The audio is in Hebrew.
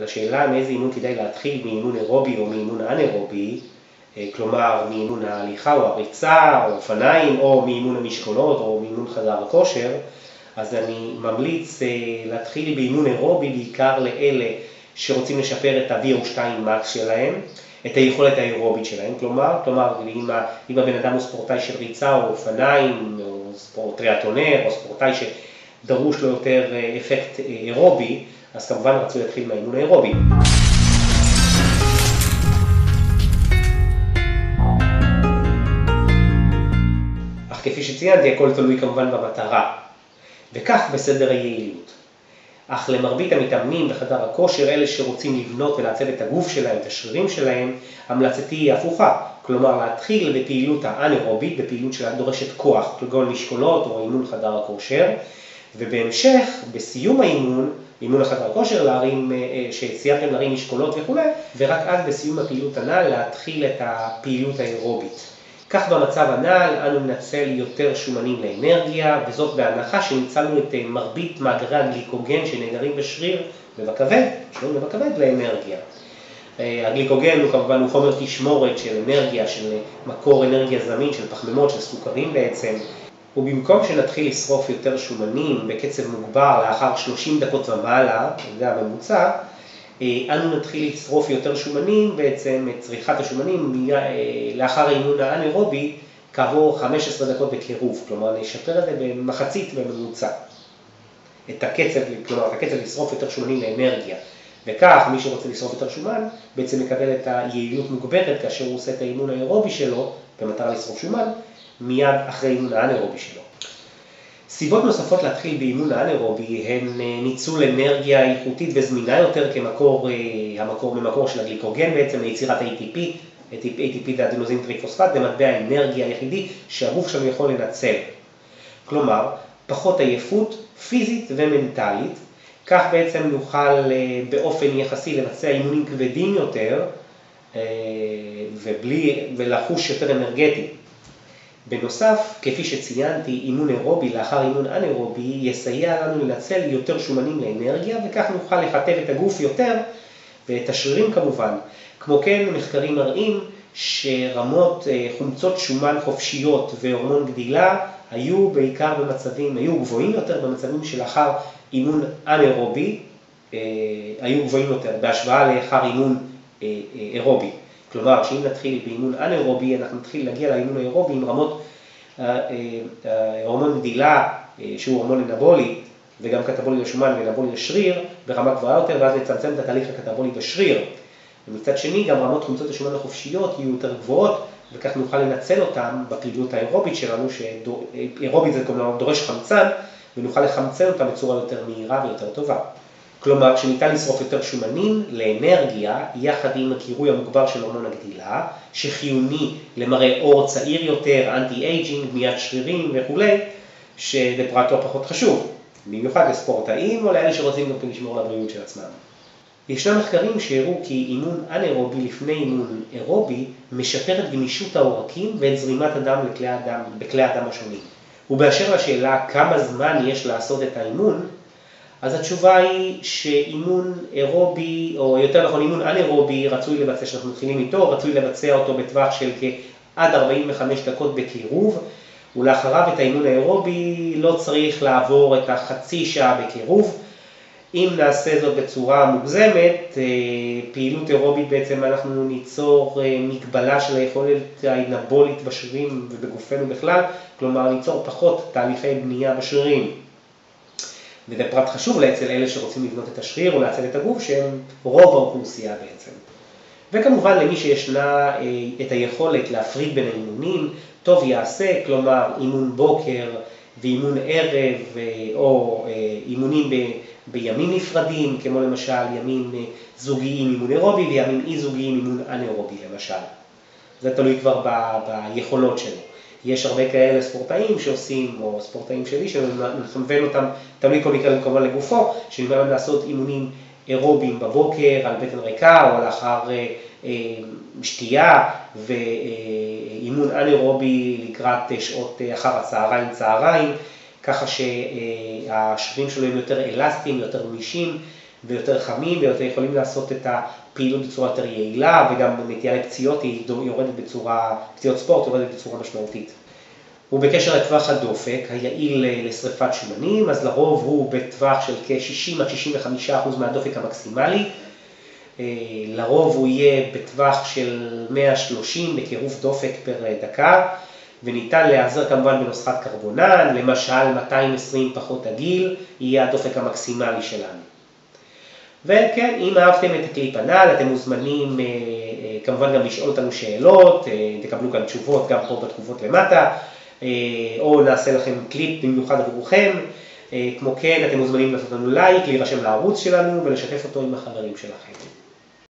לשאלה מאיזה אימון כדאי להתחיל, מאימון אירובי או מאימון אנאירובי, אה, כלומר מאימון ההליכה או הריצה או אופניים או מאימון המשקולות או מאימון חדר הכושר, אז אני ממליץ אה, להתחיל באימון אירובי בעיקר לאלה שרוצים לשפר את ה-VO2 max שלהם, את היכולת האירובית שלהם, כלומר, כלומר אם, אם הבן אדם הוא ספורטאי של ריצה או אופניים או ספורט טריאטונר או ספורטאי שדרוש לו יותר אה, אפקט אירובי, אז כמובן רצוי להתחיל מהאימון האירובי. אך כפי שציינתי, הכל תלוי כמובן במטרה, וכך בסדר היעילות. אך למרבית המתאמנים בחדר הכושר, אלה שרוצים לבנות ולעצב את הגוף שלהם, את השרירים שלהם, המלצתי היא הפוכה, כלומר להתחיל בפעילות האנאירובית, בפעילות שדורשת כוח, כגון משקולות או אימון חדר הכושר, ובהמשך, בסיום האימון, אימון החדר הכושר, להרים, אה, אה, שסיימתם להרים משקולות וכולי, ורק אז בסיום הפעילות הנ"ל להתחיל את הפעילות האירובית. כך במצב הנ"ל אנו ננצל יותר שומנים לאנרגיה, וזאת בהנחה שניצלנו את אה, מרבית מאגרי הגליקוגן שנאגרים בשריר ובכבד, שריר ובכבד לאנרגיה. הגליקוגן הוא כמובן הוא חומר תשמורת של אנרגיה, של מקור אנרגיה זמין, של פחמימות, של סוכרים בעצם, ובמקום שנתחיל לשרוף יותר שומנים בקצב מוגבר לאחר 30 דקות ומעלה, זה הממוצע, אה, אנו נתחיל לשרוף יותר שומנים, בעצם את צריכת השומנים אה, לאחר האימון האנאירובי כעבור 15 דקות בקירוב, כלומר נשפר את זה במחצית בממוצע. את הקצב, כלומר את הקצב לשרוף יותר שומנים לאנרגיה. וכך מי שרוצה לשרוף יותר שומן בעצם מקבל את היעילות מוגברת כאשר הוא עושה את האימון האירובי שלו במטרה לשרוף שומן מיד אחרי אימון האנאירובי שלו. סיבות נוספות להתחיל באימון האנאירובי הן אה, ניצול אנרגיה איכותית וזמינה יותר כמקור, אה, המקור ממקור של הגליקוגן בעצם ליצירת ATP, ATP זה אדנוזין טריפוספט, זה מטבע האנרגיה היחידי שהגוף שלנו יכול לנצל. כלומר, פחות עייפות פיזית ומנטלית, כך בעצם נוכל אה, באופן יחסי לבצע אימונים כבדים יותר ובלי, ולחוש יותר אנרגטי. בנוסף, כפי שציינתי, אימון אירובי לאחר אימון אנאירובי יסייע לנו לנצל יותר שומנים לאנרגיה וכך נוכל לכתב את הגוף יותר ואת השרירים כמובן. כמו כן, מחקרים מראים שרמות אה, חומצות שומן חופשיות והורמון גדילה היו בעיקר במצבים, היו גבוהים יותר במצבים שלאחר אימון אנאירובי, אה, היו גבוהים יותר בהשוואה לאחר אימון אה, אירובי. כלומר, שאם נתחיל באימון אנאירובי, אנחנו נתחיל להגיע לאימון האירובי עם רמות אה, אה, הורמון גדילה, אה, שהוא הורמון אנבולי, וגם קטבולי לשומן ואנבולי לשריר, ברמה גבוהה יותר, ואז נצמצם את התהליך הקטבולי בשריר. ומצד שני, גם רמות חומצות השומן החופשיות יהיו יותר גבוהות, וכך נוכל לנצל אותם בפעילות האירובית שלנו, שאירובית זה כלומר דורש חמצן, ונוכל לחמצן אותם בצורה יותר מהירה ויותר טובה. כלומר, שניתן לשרוף יותר שומנים לאנרגיה, יחד עם הגירוי המוגבר של הורמון הגדילה, שחיוני למראה עור צעיר יותר, anti aging, בניית שרירים וכולי, שזה פרט לא פחות חשוב, במיוחד לספורטאים או לאלה שרוצים גם לשמור על הבריאות של עצמם. ישנם מחקרים שהראו כי אימון אנאירובי לפני אימון אירובי משפר את גמישות העורקים ואת זרימת הדם לכלי הדם, בכלי הדם השונים. ובאשר לשאלה כמה זמן יש לעשות את האימון, אז התשובה היא שאימון אירובי, או יותר נכון אימון אנאירובי, רצוי לבצע, שאנחנו מתחילים איתו, רצוי לבצע אותו בטווח של כעד 45 דקות בקירוב, ולאחריו את האימון האירובי לא צריך לעבור את החצי שעה בקירוב. אם נעשה זאת בצורה מוגזמת, אה, פעילות אירובית בעצם אנחנו ניצור אה, מגבלה של היכולת האנבולית בשרירים ובגופנו בכלל, כלומר ניצור פחות תהליכי בנייה בשרירים. וזה פרט חשוב אצל אלה שרוצים לבנות את השריר או לעצב את הגוף, שהם רוב האוכלוסייה בעצם. וכמובן למי שישנה אה, את היכולת להפריד בין האימונים, טוב יעשה, כלומר אימון בוקר ואימון ערב, אה, או אה, אימונים ב, בימים נפרדים, כמו למשל ימים זוגיים אימון אירובי וימים אי זוגיים אימון אנאירובי למשל. זה תלוי כבר ב, ביכולות שלו. יש הרבה כאלה ספורטאים שעושים, או ספורטאים שלי, שמכוון אותם, תמיד כל מקרה כמובן לגופו, שנראה להם לעשות אימונים אירובים בבוקר על בטן ריקה, או לאחר אה, אה, שתייה, ואימון אנאירובי לקראת אה, שעות אחר הצהריים צהריים, ככה שהשרירים שלו הם יותר אלסטיים, יותר גמישים, ויותר חמים ויותר יכולים לעשות את הפעילות בצורה יותר יעילה וגם נטייה לפציעות היא יורדת בצורה, פציעות ספורט יורדת בצורה משמעותית. ובקשר לטווח הדופק, היעיל לשריפת שמנים, אז לרוב הוא בטווח של כ-60 עד 65 אחוז מהדופק המקסימלי, לרוב הוא יהיה בטווח של 130 בקירוב דופק פר דקה, וניתן להיעזר כמובן בנוסחת קרבונן, למשל 220 פחות עגיל, יהיה הדופק המקסימלי שלנו. וכן, אם אהבתם את הקליפ הנ"ל, אתם מוזמנים כמובן גם לשאול אותנו שאלות, תקבלו כאן תשובות גם פה בתגובות למטה, או נעשה לכם קליפ במיוחד עבורכם, כמו כן אתם מוזמנים לעשות לנו לייק, להירשם לערוץ שלנו ולשתף אותו עם החברים שלכם.